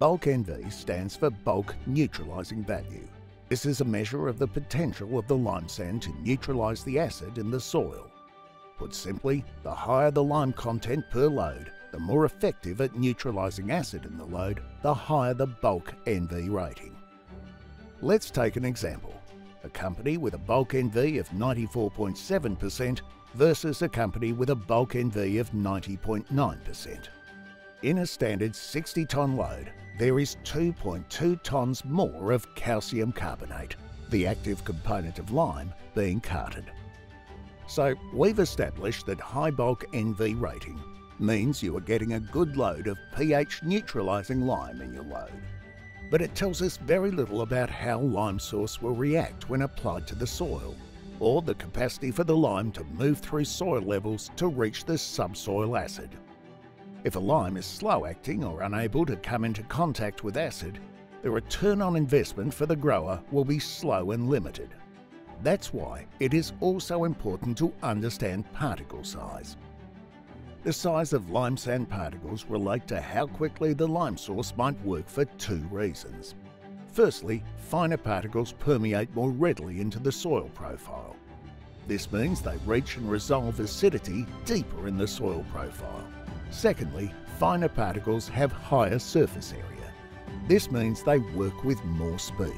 Bulk NV stands for bulk neutralising value. This is a measure of the potential of the lime sand to neutralise the acid in the soil. Put simply, the higher the lime content per load, the more effective at neutralising acid in the load, the higher the bulk NV rating. Let's take an example. A company with a bulk NV of 94.7% versus a company with a bulk NV of 90.9%. In a standard 60 tonne load, there is 2.2 tonnes more of calcium carbonate, the active component of lime, being carted. So we've established that high bulk NV rating means you are getting a good load of pH neutralising lime in your load. But it tells us very little about how lime source will react when applied to the soil, or the capacity for the lime to move through soil levels to reach the subsoil acid. If a lime is slow acting or unable to come into contact with acid, the return on investment for the grower will be slow and limited. That's why it is also important to understand particle size. The size of lime sand particles relate to how quickly the lime source might work for two reasons. Firstly, finer particles permeate more readily into the soil profile. This means they reach and resolve acidity deeper in the soil profile. Secondly, finer particles have higher surface area. This means they work with more speed.